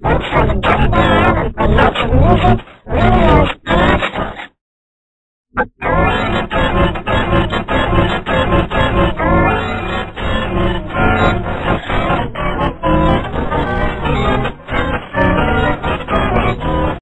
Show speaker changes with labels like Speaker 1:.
Speaker 1: Looks like a dirty album with lots of music, videos, and art stuff. But go